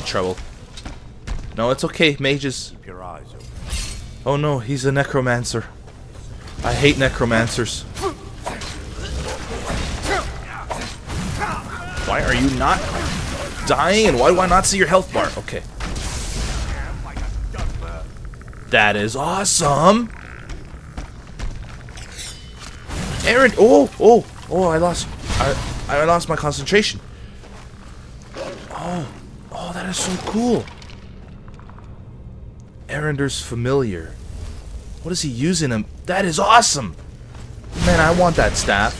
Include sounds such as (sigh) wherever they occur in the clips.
Uh-oh. That looks like trouble. No, it's okay, mages. Keep your eyes open. Oh no, he's a necromancer. I hate necromancers. Why are you not dying and why do I not see your health bar? Okay. That is awesome! Aaron, oh, oh, oh, I lost, I, I lost my concentration. So cool. Erandur's familiar. What is he using him? That is awesome! Man, I want that staff.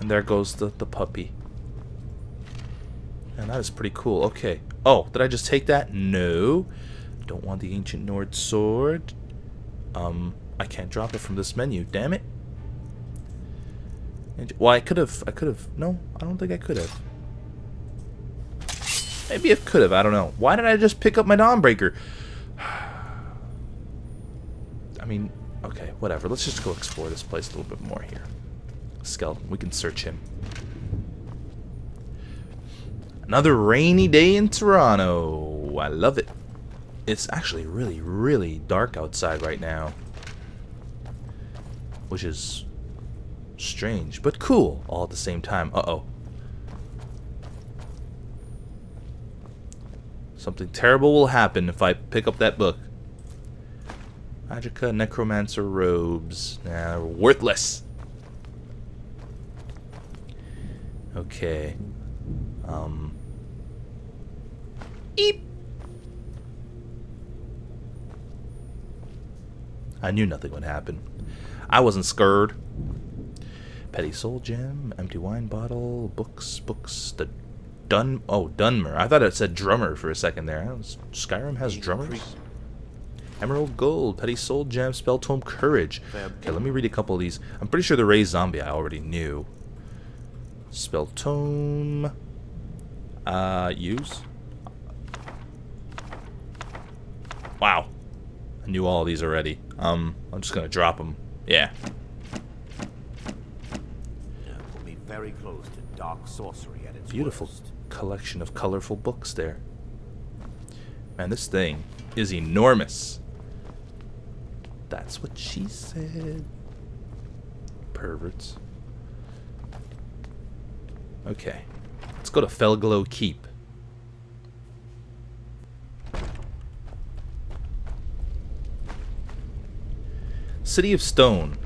And there goes the, the puppy. And that is pretty cool. Okay. Oh, did I just take that? No. Don't want the ancient Nord sword. Um, I can't drop it from this menu. Damn it. Well, I could have. I could have. No, I don't think I could have. Maybe I could have. I don't know. Why did I just pick up my Dawnbreaker? (sighs) I mean, okay, whatever. Let's just go explore this place a little bit more here. Skeleton, we can search him. Another rainy day in Toronto. I love it. It's actually really, really dark outside right now. Which is strange, but cool all at the same time. Uh-oh. Something terrible will happen if I pick up that book. Magica Necromancer robes. Nah, worthless. Okay. Um. Eep. I knew nothing would happen. I wasn't scared. Petty soul gem, empty wine bottle, books, books, the Dun oh Dunmer. I thought it said drummer for a second there. Skyrim has drummers. Emerald Gold, Petty Soul Gem, Spell Tome Courage. Okay, let me read a couple of these. I'm pretty sure the Raise Zombie I already knew. Spell Tome. Uh, use. Wow. I knew all of these already. Um, I'm just gonna drop them. Yeah. Me very close to dark sorcery at its Beautiful worst. Collection of colorful books there. Man, this thing is enormous. That's what she said. Perverts. Okay. Let's go to Fellglow Keep. City of Stone.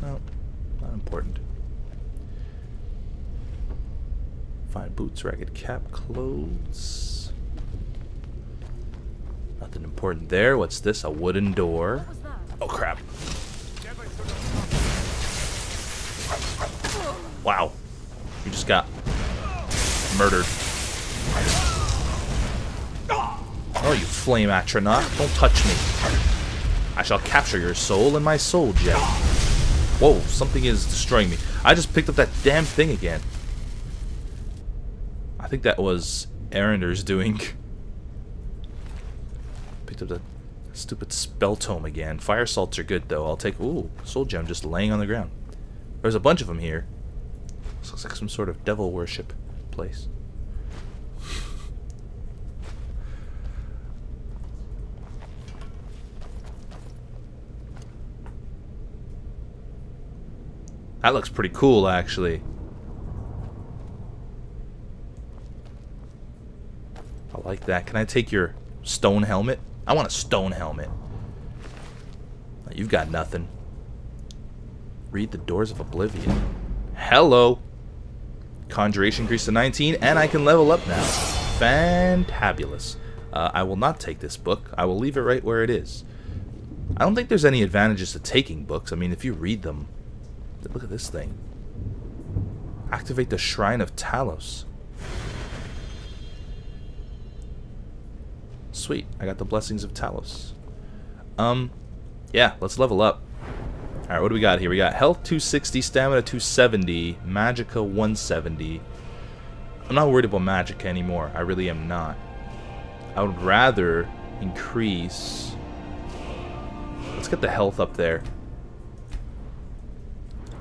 No, not important. Fine boots, ragged cap, clothes. Nothing important there. What's this? A wooden door. Oh crap. Wow. You just got murdered. Oh, you flame atronach. Don't touch me. I shall capture your soul in my soul gem. Whoa, something is destroying me. I just picked up that damn thing again. I think that was Erandur's doing. Picked up the stupid spell tome again. Fire salts are good though. I'll take. Ooh, soul gem just laying on the ground. There's a bunch of them here. This looks like some sort of devil worship place. That looks pretty cool, actually. I like that. Can I take your stone helmet? I want a stone helmet. You've got nothing. Read the Doors of Oblivion. Hello! Conjuration increased to 19, and I can level up now. Fantabulous. Uh, I will not take this book. I will leave it right where it is. I don't think there's any advantages to taking books. I mean, if you read them... Look at this thing. Activate the Shrine of Talos. Sweet. I got the Blessings of Talos. Um, yeah, let's level up. Alright, what do we got here? We got health 260, stamina 270, magicka 170. I'm not worried about magicka anymore. I really am not. I would rather increase... Let's get the health up there.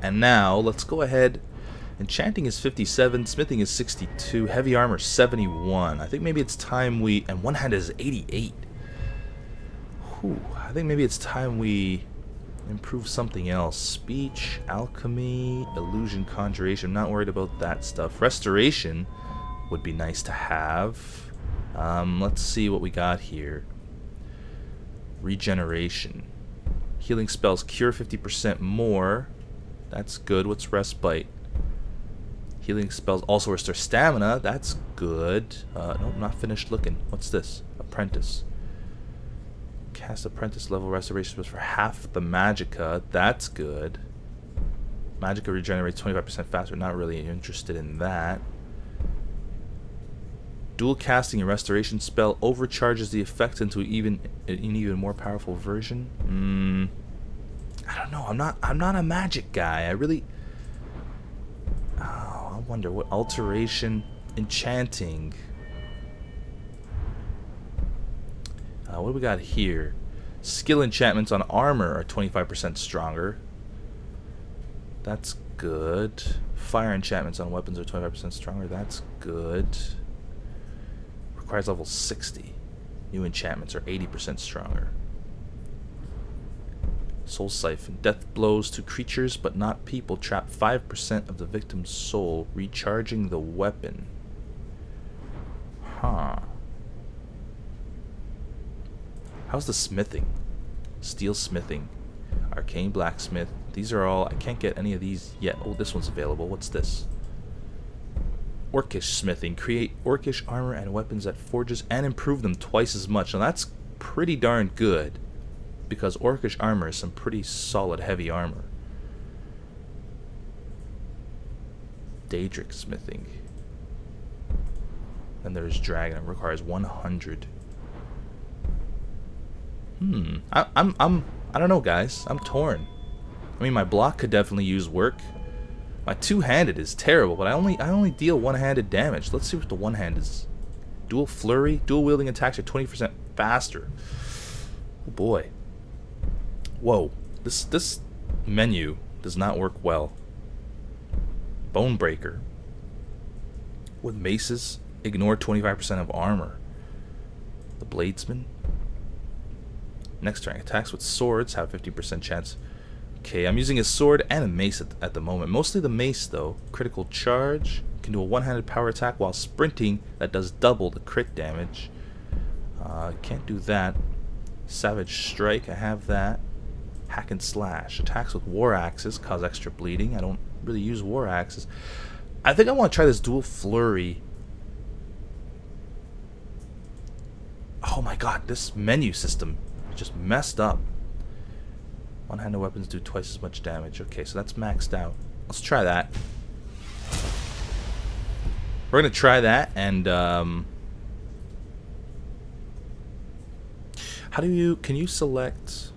And now, let's go ahead Enchanting is 57, smithing is 62, heavy armor 71. I think maybe it's time we... And one hand is 88. Whew, I think maybe it's time we improve something else. Speech, alchemy, illusion, conjuration. I'm not worried about that stuff. Restoration would be nice to have. Um, let's see what we got here. Regeneration. Healing spells cure 50% more. That's good. What's respite? Healing spells also restore stamina. That's good. Uh, nope, not finished looking. What's this? Apprentice. Cast apprentice level restoration spells for half the magicka. That's good. Magicka regenerates 25% faster. Not really interested in that. Dual casting a restoration spell overcharges the effect into even an even more powerful version. Hmm. I don't know. I'm not. I'm not a magic guy. I really. Wonder what alteration, enchanting. Uh, what do we got here? Skill enchantments on armor are 25% stronger. That's good. Fire enchantments on weapons are 25% stronger. That's good. Requires level 60. New enchantments are 80% stronger. Soul Siphon. Death blows to creatures but not people trap 5% of the victim's soul, recharging the weapon. Huh. How's the smithing? Steel smithing. Arcane blacksmith. These are all... I can't get any of these yet. Oh, this one's available. What's this? Orcish smithing. Create orcish armor and weapons that forges and improve them twice as much. Now that's pretty darn good because Orcish armor is some pretty solid heavy armor. Daedric smithing. Then there's dragon. It requires 100. Hmm. I, I'm I'm I don't know, guys. I'm torn. I mean, my block could definitely use work. My two-handed is terrible, but I only I only deal one-handed damage. Let's see what the one-hand is. Dual flurry, dual wielding attacks are 20% faster. Oh boy. Whoa, this this menu does not work well. Bonebreaker. With maces, ignore 25% of armor. The Bladesman. Next turn, attacks with swords have 50% chance. Okay, I'm using a sword and a mace at, at the moment. Mostly the mace, though. Critical charge. Can do a one-handed power attack while sprinting that does double the crit damage. Uh, can't do that. Savage Strike, I have that. Hack and Slash. Attacks with War Axes cause extra bleeding. I don't really use War Axes. I think I want to try this Dual Flurry. Oh my god, this menu system just messed up. One-handed weapons do twice as much damage. Okay, so that's maxed out. Let's try that. We're gonna try that, and um, how do you? Can you select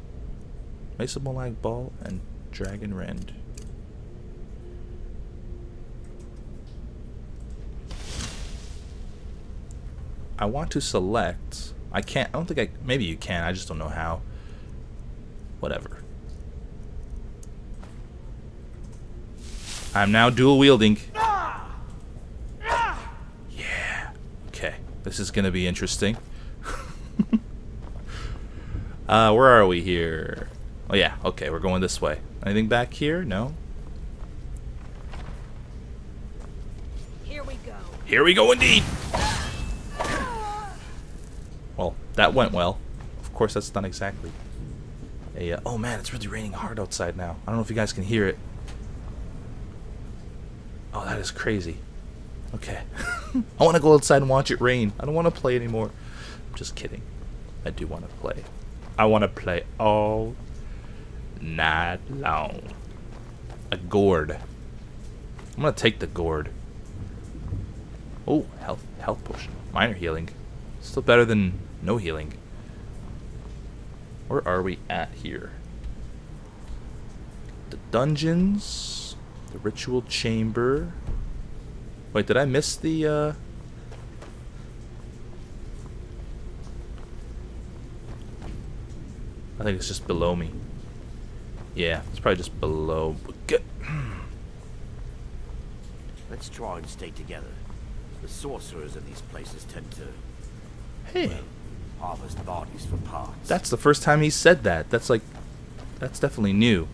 Mace of Molag Bal and Dragon Rend? I want to select. I can't. I don't think I. Maybe you can. I just don't know how. Whatever. I'm now dual wielding. Yeah. Okay. This is going to be interesting. (laughs) uh, where are we here? Oh, yeah. Okay, we're going this way. Anything back here? No? Here we go. Here we go indeed! Well, that went well. Of course, that's not exactly a... Uh, oh, man, it's really raining hard outside now. I don't know if you guys can hear it. Oh, that is crazy. Okay. (laughs) I want to go outside and watch it rain. I don't want to play anymore. I'm just kidding. I do want to play. I want to play all night long. A gourd. I'm to take the gourd. Oh, health health potion. Minor healing. Still better than no healing. Where are we at here? The dungeons. The ritual chamber. Wait, did I miss the, uh... I think it's just below me. Yeah, it's probably just below. Let's try and stay together. The sorcerers in these places tend to Hey, harvest bodies for parts. that's the first time he said that. That's like, that's definitely new.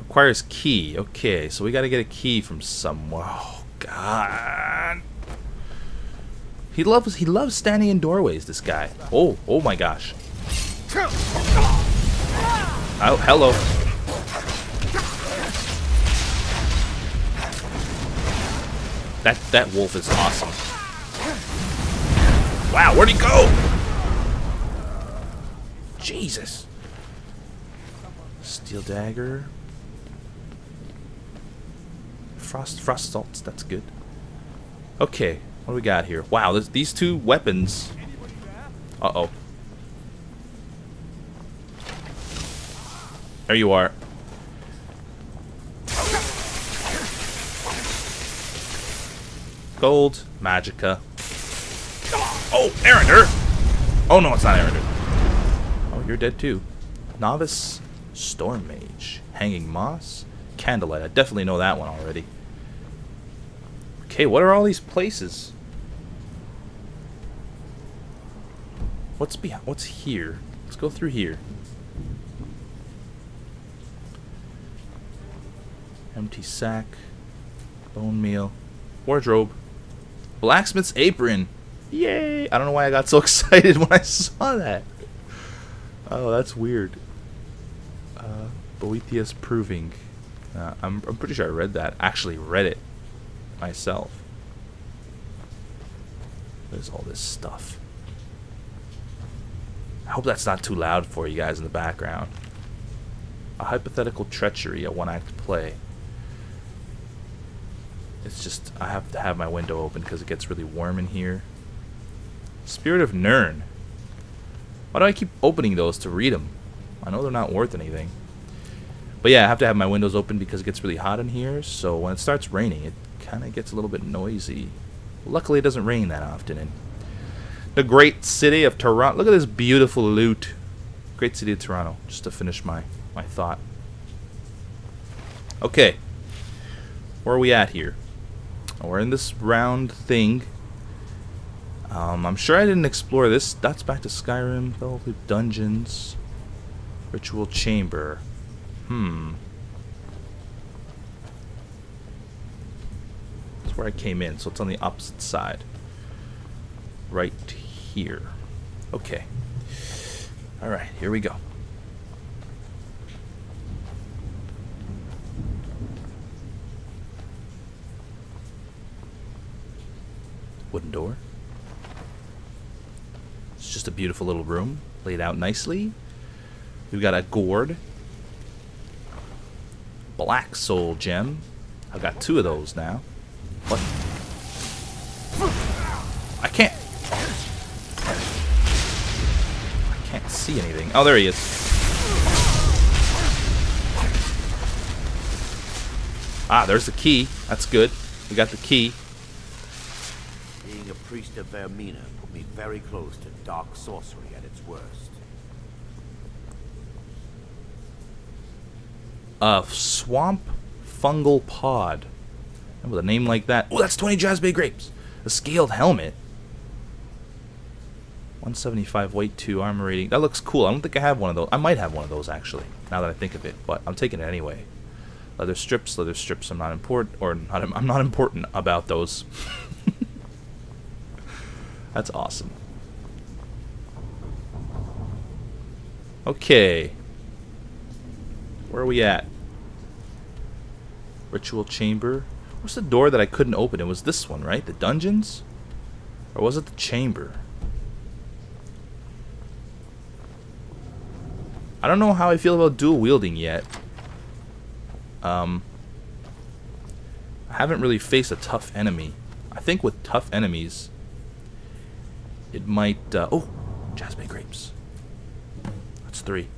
Requires key. Okay, so we got to get a key from somewhere. Oh God. He loves he loves standing in doorways. This guy. Oh oh my gosh. Oh hello. That that wolf is awesome. Wow, where'd he go? Jesus. Steel dagger. Frost frost salts, that's good. Okay, what do we got here? Wow, this, these two weapons. Uh-oh. There you are. Gold, Magica. Oh, Erandur! Oh no, it's not Erandur. Oh, you're dead too. Novice, Storm Mage, Hanging Moss, Candlelight. I definitely know that one already. Okay, what are all these places? What's behind? What's here? Let's go through here. Empty sack, bone meal, wardrobe, blacksmith's apron. Yay! I don't know why I got so (laughs) excited when I saw that. Oh, that's weird. Uh, Boethiah's Proving. Uh, I'm, I'm pretty sure I read that. Actually, read it myself. There's all this stuff. I hope that's not too loud for you guys in the background. A hypothetical treachery, a one act play. It's just, I have to have my window open because it gets really warm in here. Spirit of Nirn. Why do I keep opening those to read them? I know they're not worth anything. But yeah, I have to have my windows open because it gets really hot in here. So when it starts raining, it kind of gets a little bit noisy. Luckily, it doesn't rain that often in the great city of Toronto. Look at this beautiful loot. Great city of Toronto. Just to finish my, my thought. Okay. Where are we at here? We're in this round thing. Um, I'm sure I didn't explore this. That's back to Skyrim. Velvet Dungeons. Ritual Chamber. Hmm. That's where I came in, so it's on the opposite side. Right here. Okay. Alright, here we go. Wooden door. It's just a beautiful little room, laid out nicely. We've got a gourd. Black soul gem. I've got two of those now. What? I can't. I can't see anything. Oh, there he is. Ah, there's the key. That's good. We got the key. Priest of Vaermina put me very close to dark sorcery at its worst. A swamp fungal pod. And with a name like that. Oh, that's 20 Jazbay grapes. A scaled helmet. 175 weight 2 armor rating. That looks cool. I don't think I have one of those. I might have one of those actually, now that I think of it, but I'm taking it anyway. Leather strips, leather strips. I'm not important or not I'm not important about those. (laughs) That's awesome. Okay. Where are we at? Ritual chamber. What's the door that I couldn't open? It was this one, right? The dungeons? Or was it the chamber? I don't know how I feel about dual wielding yet. Um, I haven't really faced a tough enemy. I think with tough enemies, it might. Uh, oh, Jazbay grapes. That's three.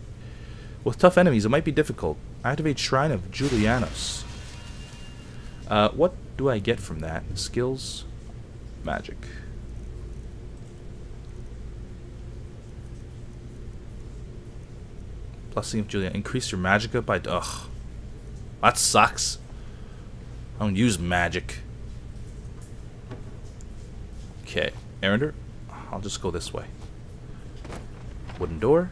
With tough enemies, it might be difficult. Activate Shrine of Julianos. Uh, what do I get from that? Skills? Magic. Blessing of Julian. Increase your magicka by... Ugh. That sucks. I don't use magic. Okay, Erandur, I'll just go this way. Wooden door.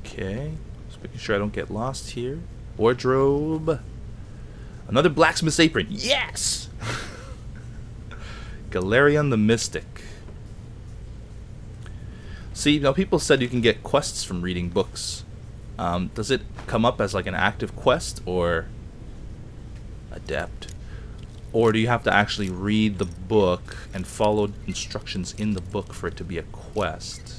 Okay, just making sure I don't get lost here. Wardrobe. Another blacksmith's apron. Yes! (laughs) Galerion the Mystic. See, now people said you can get quests from reading books. Um, does it come up as like an active quest or adept? Or do you have to actually read the book and follow instructions in the book for it to be a quest?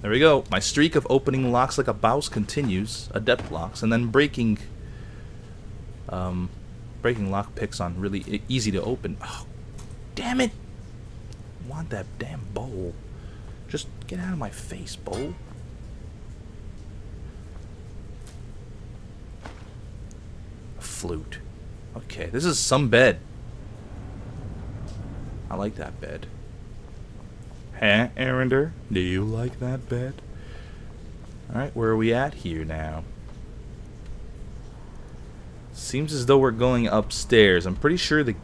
There we go. My streak of opening locks like a bouse continues. Adept locks. And then breaking... Um, breaking lock picks on really easy to open. Oh, damn it! Want that damn bowl. Just get out of my face, bowl. Flute. Okay, this is some bed. I like that bed. Huh, Erandur? Do you like that bed? Alright, where are we at here now? Seems as though we're going upstairs. I'm pretty sure the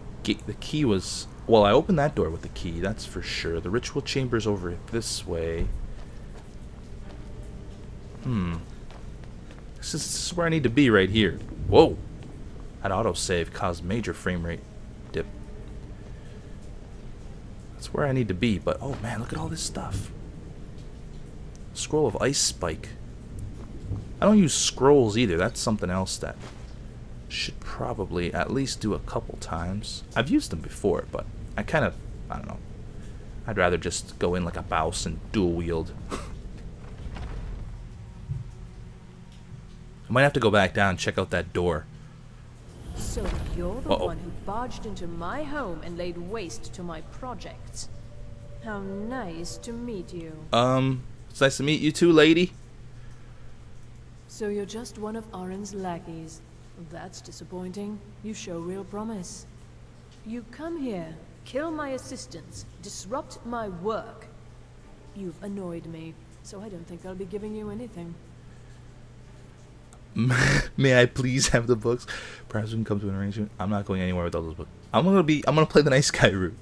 the key was... Well, I opened that door with the key, that's for sure. The ritual chamber's over this way. Hmm. This is, this is where I need to be right here. Whoa! That autosave caused major frame rate dip. That's where I need to be, but oh man, look at all this stuff. Scroll of Ice Spike. I don't use scrolls either, that's something else that should probably at least do a couple times. I've used them before, but I kind of, I don't know. I'd rather just go in like a bouse and dual wield. (laughs) I might have to go back down and check out that door. So you're the Uh-oh. one who barged into my home and laid waste to my projects. How nice to meet you. Um, it's nice to meet you too, lady. So you're just one of Arin's lackeys. That's disappointing. You show real promise. You come here, kill my assistants, disrupt my work. You've annoyed me, so I don't think I'll be giving you anything. (laughs) May I please have the books? Perhaps we can come to an arrangement. I'm not going anywhere without those books. I'm gonna be. I'm gonna play the nice guy route.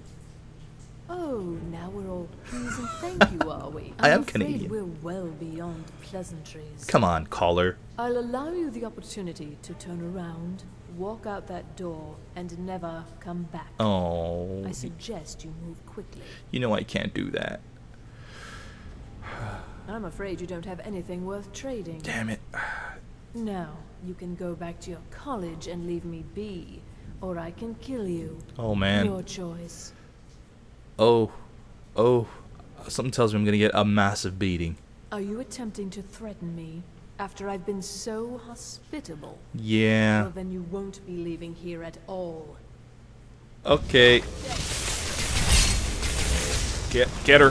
Oh, now we're all please and thank you, are we? (laughs) I I'm Canadian. We're well beyond pleasantries. Come on, caller. I'll allow you the opportunity to turn around, walk out that door, and never come back. Oh, I suggest you move quickly. you know I can't do that. (sighs) I'm afraid you don't have anything worth trading. Damn it. Now, you can go back to your college and leave me be, or I can kill you. Oh man. Your choice. Oh, oh. Something tells me I'm gonna get a massive beating. Are you attempting to threaten me after I've been so hospitable? Yeah. Well, then you won't be leaving here at all. Okay. Get get her.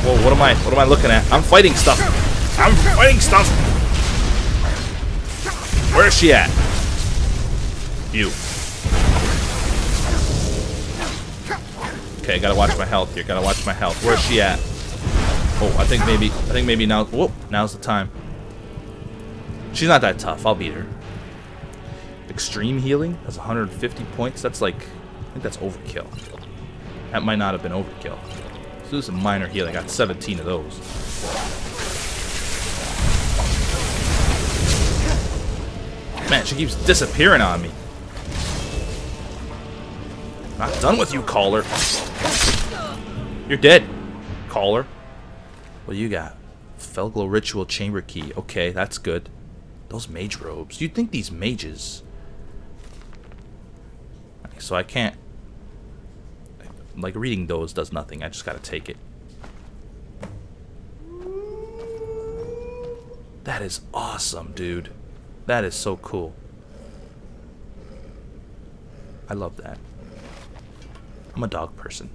Whoa, what am I what am I looking at? I'm fighting stuff. I'm fighting stuff. Where's she at? You. Okay, gotta watch my health here. Gotta watch my health. Where's she at? Oh, I think maybe I think maybe now whoop, now's the time. She's not that tough. I'll beat her. Extreme healing has 150 points. That's like, I think that's overkill. That might not have been overkill. So this is a minor healing. I got 17 of those. Man, she keeps disappearing on me. Not done with you, caller. You're dead, caller. What do you got? Fellglow Ritual Chamber Key. Okay, that's good. Those mage robes. You'd think these mages... So I can't... Like, reading those does nothing. I just gotta take it. That is awesome, dude. That is so cool. I love that. I'm a dog person.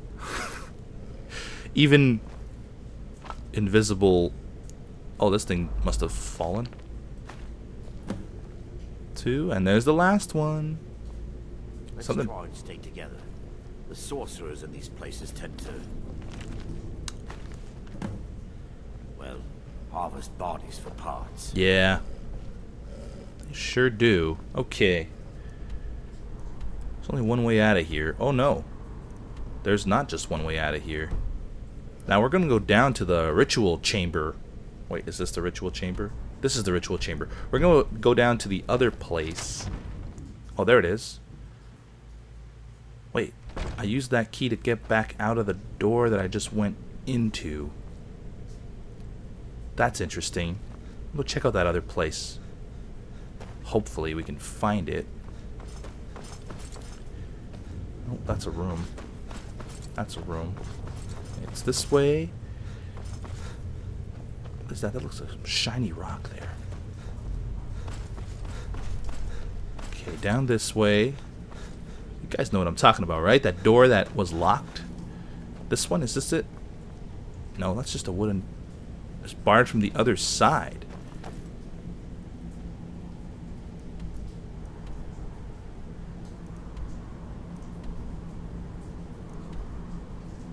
(laughs) Even invisible... Oh, this thing must have fallen. Two, and there's the last one. Let's Something- try and stay together. The sorcerers in these places tend to... Well, Harvest bodies for parts. Yeah. Sure do. Okay. There's only one way out of here. Oh no. There's not just one way out of here. Now we're gonna go down to the ritual chamber. Wait, is this the ritual chamber? This is the ritual chamber. We're gonna go down to the other place. Oh, there it is. Wait, I used that key to get back out of the door that I just went into. That's interesting. Go check out that other place. Hopefully we can find it. Oh, that's a room. That's a room. It's this way. What is that? That looks like some shiny rock there. Okay, down this way. You guys know what I'm talking about, right? That door that was locked. This one, is this it? No, that's just a wooden... It's barred from the other side.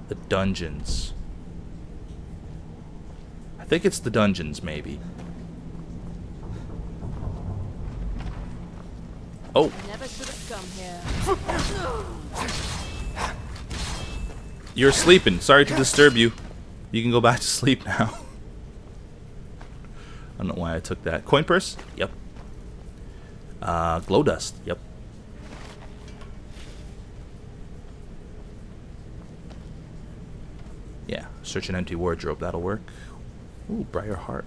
The dungeons. I think it's the dungeons, maybe. Oh, Never should have come here. you're sleeping. Sorry to disturb you. You can go back to sleep now. (laughs) I don't know why I took that. Coin purse? Yep. Uh, glow dust? Yep. Yeah, search an empty wardrobe. That'll work. Ooh, Briar Heart.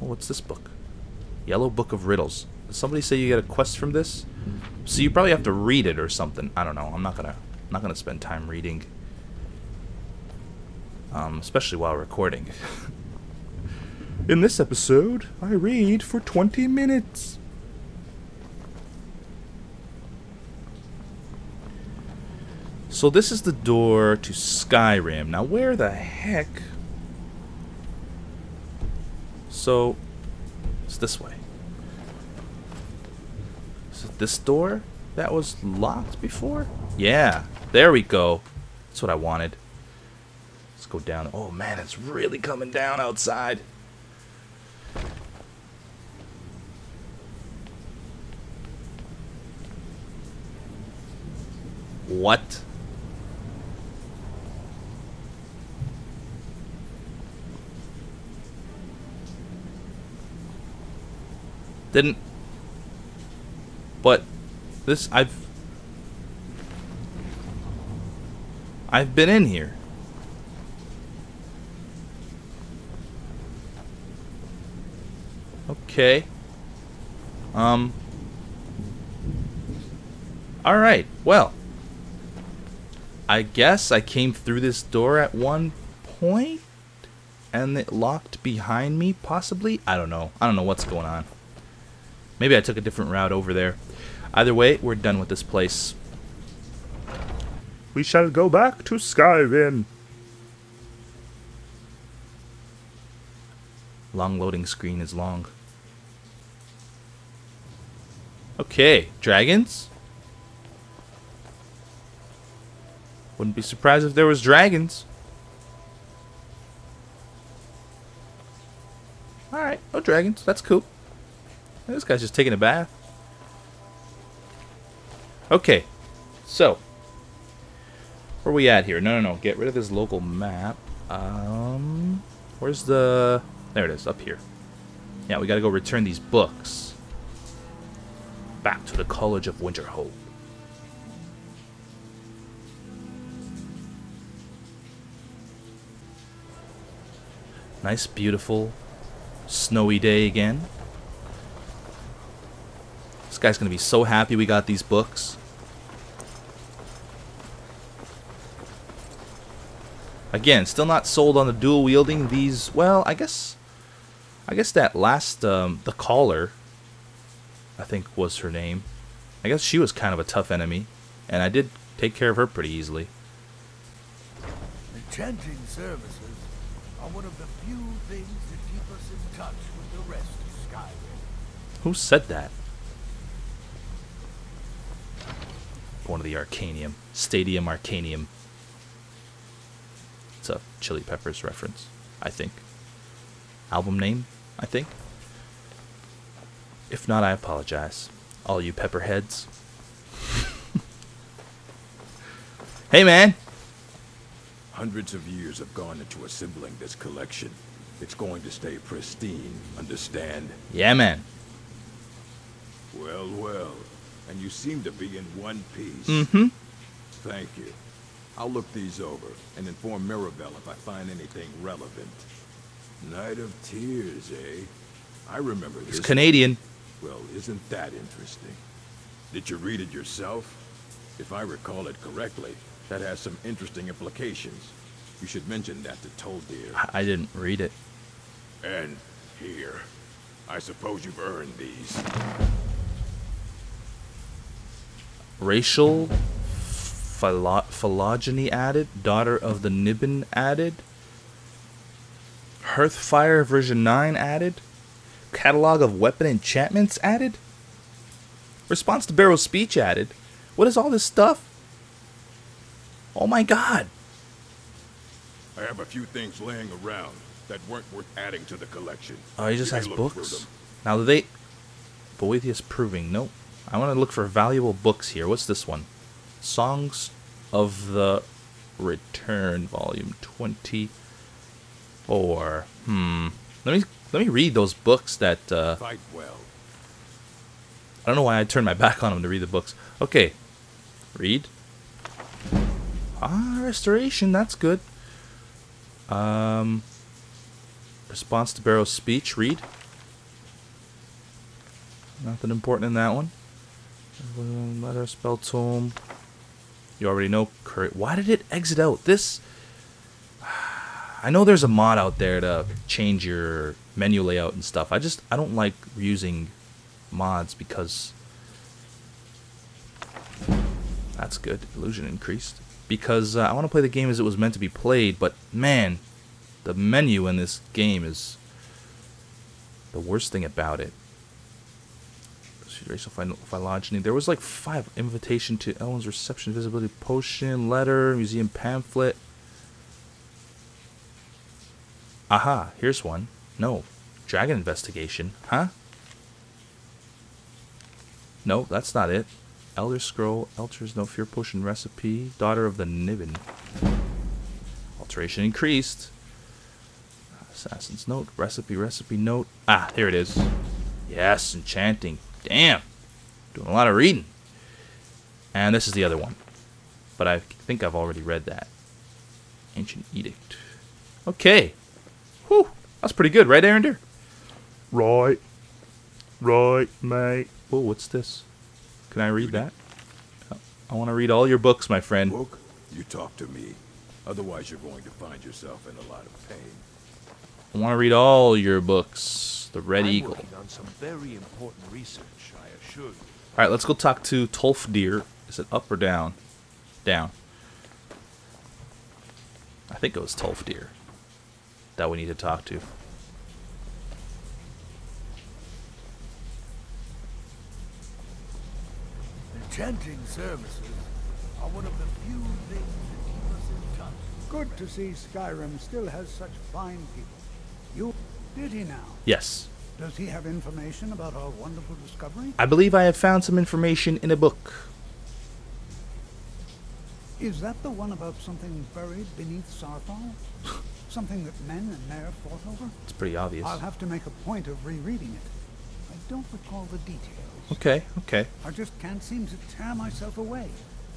Oh, what's this book? Yellow Book of Riddles. Did somebody say you get a quest from this? So you probably have to read it or something. I don't know. I'm not gonna. I'm not gonna spend time reading. Um, especially while recording. (laughs) In this episode, I read for 20 minutes. So this is the door to Skyrim. Now where the heck? So it's this way. Is it this door that was locked before? Yeah, there we go. That's what I wanted. Let's go down. Oh man, it's really coming down outside. What? Didn't. But this I've I've been in here. Okay. Um. All right. Well, I guess I came through this door at one point and it locked behind me possibly. I don't know. I don't know what's going on. Maybe I took a different route over there. Either way, we're done with this place. We shall go back to Skyrim. Long loading screen is long. Okay, dragons? Wouldn't be surprised if there was dragons. Alright, no dragons. That's cool. This guy's just taking a bath. Okay, so where we at here? No, no, no. Get rid of this local map. Um, where's the? There it is, up here. Yeah, we gotta go return these books back to the College of Winterhold. Nice, beautiful, snowy day again. Guy's gonna be so happy we got these books. Again, still not sold on the dual wielding. These, well, I guess, I guess that last, um, the caller, I think was her name. I guess she was kind of a tough enemy, and I did take care of her pretty easily. Enchanting services are one of the few things that keep us in touch with the rest of Skyrim. Who said that? One of the Arcanaeum. Stadium Arcanium. It's a Chili Peppers reference, I think. Album name, I think. If not, I apologize. All you pepperheads. (laughs) hey, man. Hundreds of years have gone into assembling this collection. It's going to stay pristine, understand? Yeah, man. Well, well. And you seem to be in one piece. Mm-hmm. Thank you. I'll look these over and inform Mirabelle if I find anything relevant. Night of Tears, eh? I remember this. It's. Canadian. Well, isn't that interesting? Did you read it yourself? If I recall it correctly, that has some interesting implications. You should mention that to Tolfdir. I didn't read it. And here. I suppose you've earned these. Racial philo- phylogeny added. Daughter of the Niben added. Hearthfire version 9 added. Catalog of weapon enchantments added. Response to Bero's speech added. What is all this stuff? Oh my god. I have a few things laying around that weren't worth adding to the collection. Oh, he just You has books. Now, do they. Boethiah's proving. Nope. I want to look for valuable books here. What's this one? Songs of the Return, Volume 24. Hmm. Let me let me read those books that. Uh, Fight well. I don't know why I turned my back on them to read the books. Okay. Read. Ah, restoration. That's good. Um. Response to Bero's speech. Read. Nothing important in that one. Letter spell tome. You already know. Cur- Why did it exit out? This. I know there's a mod out there to change your menu layout and stuff. I just I don't like using mods because that's good. Illusion increased because uh, I want to play the game as it was meant to be played. But man, the menu in this game is the worst thing about it. Racial phy- phylogeny. There was like five invitation to Ellen's reception, visibility potion, letter, museum pamphlet. Aha, here's one. No, dragon investigation, huh? No, that's not it. Elder Scroll, Elter's No Fear Potion recipe, Daughter of the Niben. Alteration increased. Assassin's Note, recipe, recipe note. Ah, here it is. Yes, enchanting. Damn. Doing a lot of reading. And this is the other one. But I think I've already read that. Ancient Edict. Okay. Whew. That's pretty good, right, Erandur? Right. Right, mate. Whoa, what's this? Can I read that? I want to read all your books, my friend. Book, you talk to me. Otherwise, you're going to find yourself in a lot of pain. I want to read all your books. The Red I'm Eagle. on some very important research, I assure you. All right, let's go talk to Tolfdir. Is it up or down? Down. I think it was Tolfdir that we need to talk to. Enchanting services are one of the few things that keep us in touch. Good to see Skyrim still has such fine people. You did he now? Yes. Does he have information about our wonderful discovery? I believe I have found some information in a book. Is that the one about something buried beneath Saarthal? something that men and mer fought over? It's pretty obvious. I'll have to make a point of rereading it. I don't recall the details. Okay, okay. I just can't seem to tear myself away.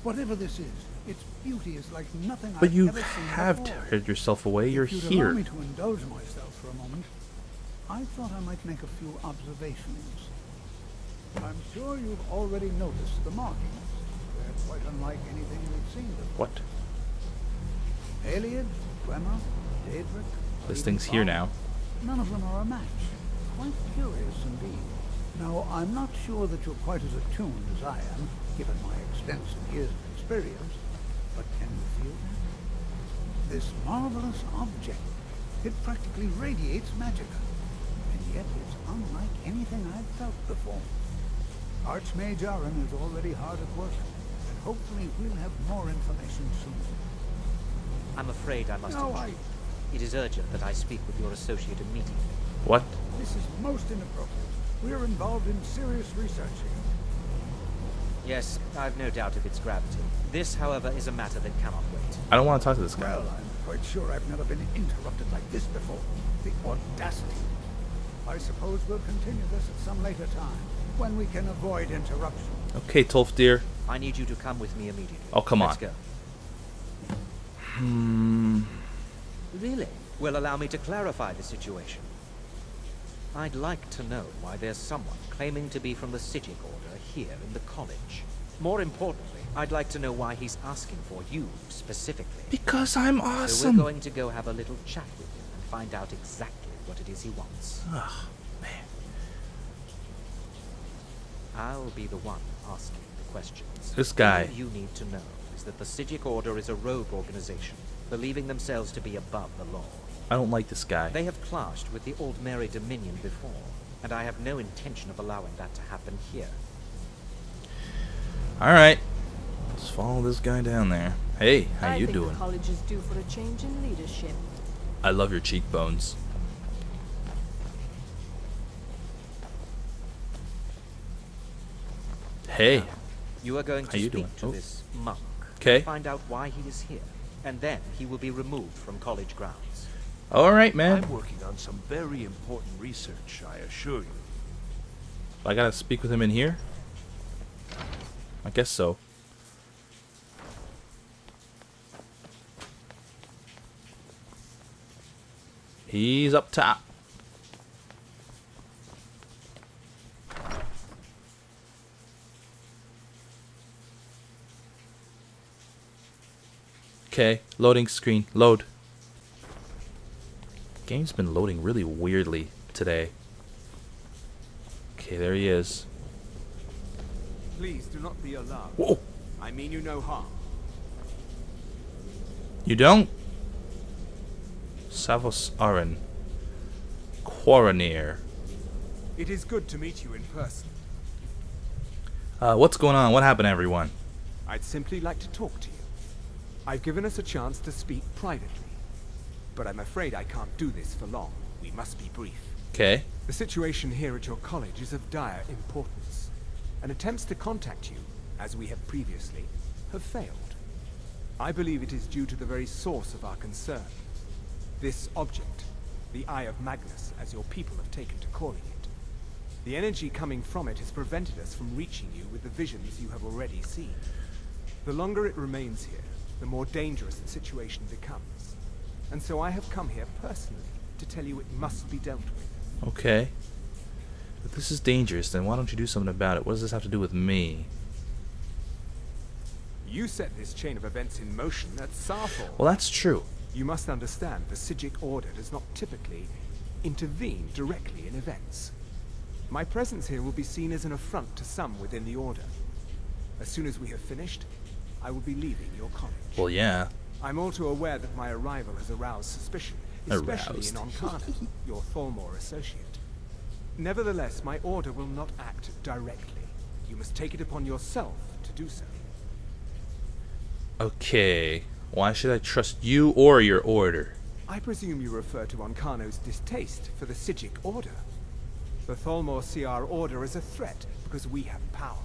Whatever this is, its beauty is like nothing But I've you ever seen But you have teared yourself away. You're if you'd here. allow me to indulge myself for a moment, I thought I might make a few observations. I'm sure you've already noticed the markings. They're quite unlike anything we've seen before. What? Ayleid, Dwemer, Daedric, This thing's here now. None of them are a match. Quite curious indeed. Now, I'm not sure that you're quite as attuned as I am, given my extensive years of experience, but can you feel that? This marvelous object, it practically radiates magicka, yet it's unlike anything I've felt before. Archmage Aren is already hard at work, and hopefully we'll have more information soon. I'm afraid I must No, intrude. I- It is urgent that I speak with your associate immediately. What? This is most inappropriate. We're involved in serious research here. Yes, I've no doubt of its gravity. This, however, is a matter that cannot wait. I don't want to talk to this guy. Well, I'm quite sure I've never been interrupted like this before. The audacity. I suppose we'll continue this at some later time, when we can avoid interruption. Okay, Tolfdir. I need you to come with me immediately. Oh, come Let's on. go. Hmm. Really? Well, allow me to clarify the situation. I'd like to know why there's someone claiming to be from the Psijic Order here in the college. More importantly, I'd like to know why he's asking for you specifically. Because I'm awesome. So awesome. we're going to go have a little chat with him and find out exactly what it is he wants. Ugh, man. I'll be the one asking the questions. This guy. All you need to know is that the Psijic Order is a rogue organization, believing themselves to be above the law. I don't like this guy. They have clashed with the Aldmeri Dominion before, and I have no intention of allowing that to happen here. All right. Let's follow this guy down there. Hey, how I you think doing? the college is due for a change in leadership. I love your cheekbones. Hey. You are going to you speak doing? to Oh. this monk. 'Kay. Find out why he is here, and then he will be removed from college grounds. All right, man. I'm working on some very important research, I assure you. I gotta speak with him in here. I guess so. He's up top. Okay, loading screen. Load. Game's been loading really weirdly today. Okay, there he is. Please do not be alarmed. Whoa! I mean you no harm. You don't? Savos Aren. Quaranir. It is good to meet you in person. Uh, what's going on? What happened, everyone? I'd simply like to talk to you. I've given us a chance to speak privately. But I'm afraid I can't do this for long. We must be brief. Okay. The situation here at your college is of dire importance, and attempts to contact you, as we have previously, have failed. I believe it is due to the very source of our concern. This object, the Eye of Magnus, as your people have taken to calling it. The energy coming from it has prevented us from reaching you with the visions you have already seen. The longer it remains here, the more dangerous the situation becomes. And so I have come here personally to tell you it must be dealt with. Okay. If this is dangerous, then why don't you do something about it? What does this have to do with me? You set this chain of events in motion at Saarthal. Well, that's true. You must understand the Psijic Order does not typically intervene directly in events. My presence here will be seen as an affront to some within the Order. As soon as we have finished, I will be leaving your college. Well, yeah. I'm all too aware that my arrival has aroused suspicion, especially Aroused. in Ancano, (laughs) your Thalmor associate. Nevertheless, my order will not act directly. You must take it upon yourself to do so. Okay. Why should I trust you or your order? I presume you refer to Ancano's distaste for the Psijic Order. The Thalmor see our order as a threat because we have power,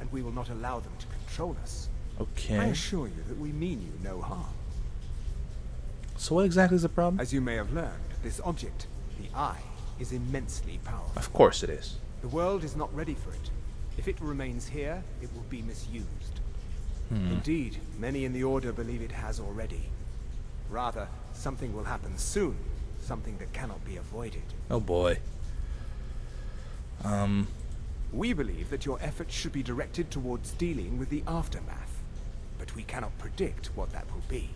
and we will not allow them to control us. I assure you that we mean you no harm. So what exactly is the problem? As you may have learned, this object, the Eye, is immensely powerful. Of course it is. The world is not ready for it. If it remains here, it will be misused. Indeed, many in the Order believe it has already. Rather, something will happen soon, something that cannot be avoided. Oh boy. Um. We believe that your efforts should be directed towards dealing with the aftermath, but we cannot predict what that will be.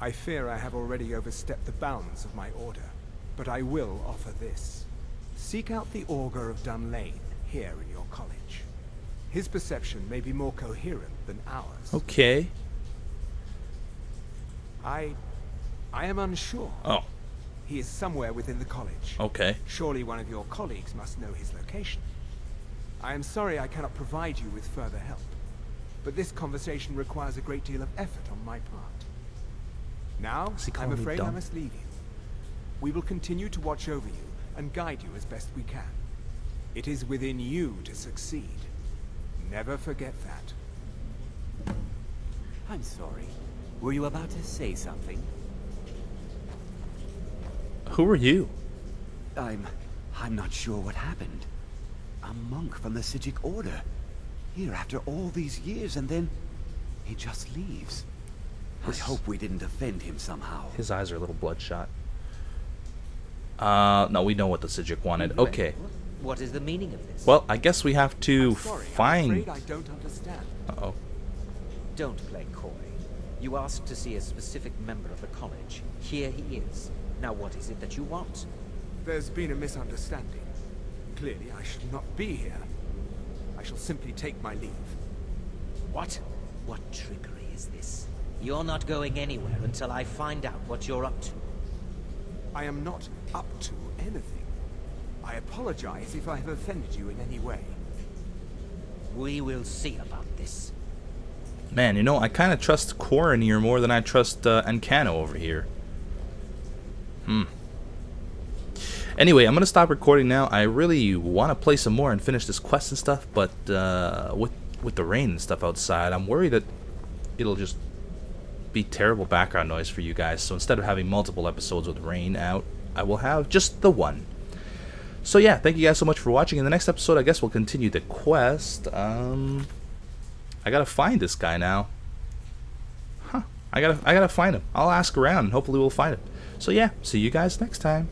I fear I have already overstepped the bounds of my order, but I will offer this. Seek out the Augur of Dunlain here in your college. His perception may be more coherent than ours. Okay. I... I am unsure. Oh. He is somewhere within the college. Okay. Surely one of your colleagues must know his location. I am sorry I cannot provide you with further help, but this conversation requires a great deal of effort on my part. Now, I'm afraid I must leave you. We will continue to watch over you and guide you as best we can. It is within you to succeed. Never forget that. I'm sorry. Were you about to say something? Who are you? I'm... I'm not sure what happened. A monk from the Psijic Order. Here after all these years, and then... he just leaves. I hope we didn't offend him somehow. His eyes are a little bloodshot. Uh, no, we know what the Psijic wanted. Okay. What is the meaning of this? Well, I guess we have to I'm sorry, I'm find... I don't understand. Uh-oh. Don't play coy. You asked to see a specific member of the college. Here he is. Now what is it that you want? There's been a misunderstanding. Clearly, I should not be here. I shall simply take my leave. What? What trickery is this? You're not going anywhere until I find out what you're up to. I am not up to anything. I apologize if I have offended you in any way. We will see about this. Man, you know, I kind of trust Corin here more than I trust uh, Ancano over here. Hmm. Anyway, I'm gonna stop recording now. I really want to play some more and finish this quest and stuff, but uh, with with the rain and stuff outside, I'm worried that it'll just be terrible background noise for you guys. So instead of having multiple episodes with rain out, I will have just the one. So yeah, thank you guys so much for watching. In the next episode, I guess we'll continue the quest. Um, I gotta find this guy now. Huh? I gotta I gotta find him. I'll ask around and hopefully we'll find him. So yeah, see you guys next time.